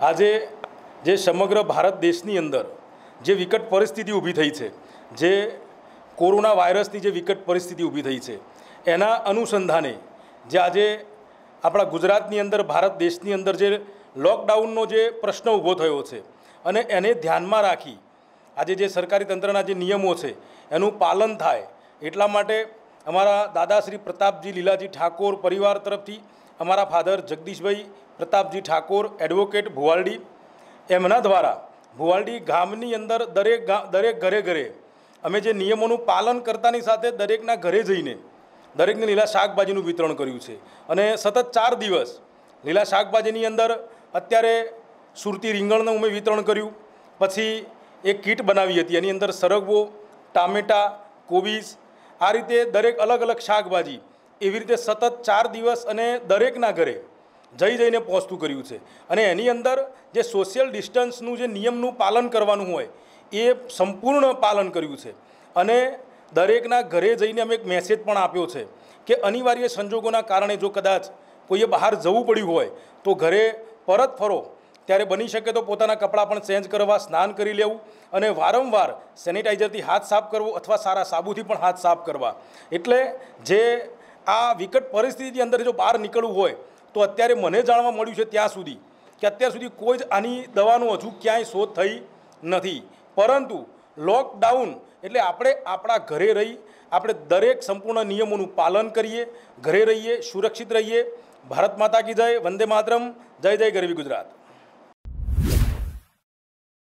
આજે જે સમગ્ર ભારત દેશની અંદર જે વિકટ પરિસ્થિતિ ઊભી થઈ છે, જે કોરોના વાયરસની જે વિકટ પરિસ્થિતિ ઊભી થઈ છે, એના અનુસંધાને જે આજે આપણા ગુજરાતની અંદર, ભારત દેશની અંદર જે લોકડાઉનનો જે પ્રશ્ન ઊભો થયો છે અને એને ધ્યાનમાં રાખી આજે જે સરકારી તંત્રના જે નિયમો છે, એનું પાલન થાય એટલા માટે અમારા દાદાશ્રી પ્રતાપજી લીલાજી ઠાકોર પરિવાર તરફથી અમારા ફાધર જગદીશભાઈ પ્રતાપજી ઠાકોર, એડવોકેટ ભુવાલડી. એમના દ્વારા ભુવાલડી ગામની અંદર દરેક દરેક ઘરે ઘરે અમે જે નિયમોનું પાલન કરતાની સાથે દરેકના ઘરે જઈને દરેકને લીલા શાકભાજીનું વિતરણ કર્યું છે. અને સતત ચાર દિવસ લીલા શાકભાજીની અંદર અત્યારે સુરતી રીંગણનું અમે વિતરણ કર્યું. પછી એક કીટ બનાવી હતી, એની અંદર સરગવો, ટામેટાં, કોબીજ, આ રીતે દરેક અલગ અલગ શાકભાજી એવી રીતે સતત ચાર દિવસ અને દરેકના ઘરે જઈ જઈને પહોંચતું કર્યું છે. અને એની અંદર જે સોશિયલ ડિસ્ટન્સનું જે નિયમનું પાલન કરવાનું હોય, એ સંપૂર્ણ પાલન કર્યું છે. અને દરેકના ઘરે જઈને અમે એક મેસેજ પણ આપ્યો છે કે અનિવાર્ય સંજોગોના કારણે જો કદાચ કોઈએ બહાર જવું પડ્યું હોય, તો ઘરે પરત ફરો. ત્યારે બની શકે તો પોતાના કપડાં પણ ચેન્જ કરવા, સ્નાન કરી લેવું અને વારંવાર સેનિટાઈઝરથી હાથ સાફ કરવો અથવા સારા સાબુથી પણ હાથ સાફ કરવા. એટલે જે આ વિકટ પરિસ્થિતિની અંદર જો બહાર નીકળવું હોય, તો અત્યારે મને જાણવા મળ્યું છે ત્યાં સુધી કે અત્યાર સુધી કોઈ જ આની દવાનો હજુ ક્યાંય શોધ થઈ નથી. પરંતુ લોકડાઉન એટલે આપણે આપણા ઘરે રહી, આપણે દરેક સંપૂર્ણ નિયમોનું પાલન કરીએ, ઘરે રહીએ, સુરક્ષિત રહીએ. ભારત માતા કી જય, વંદે માતરમ. જય જય ગરવી ગુજરાત.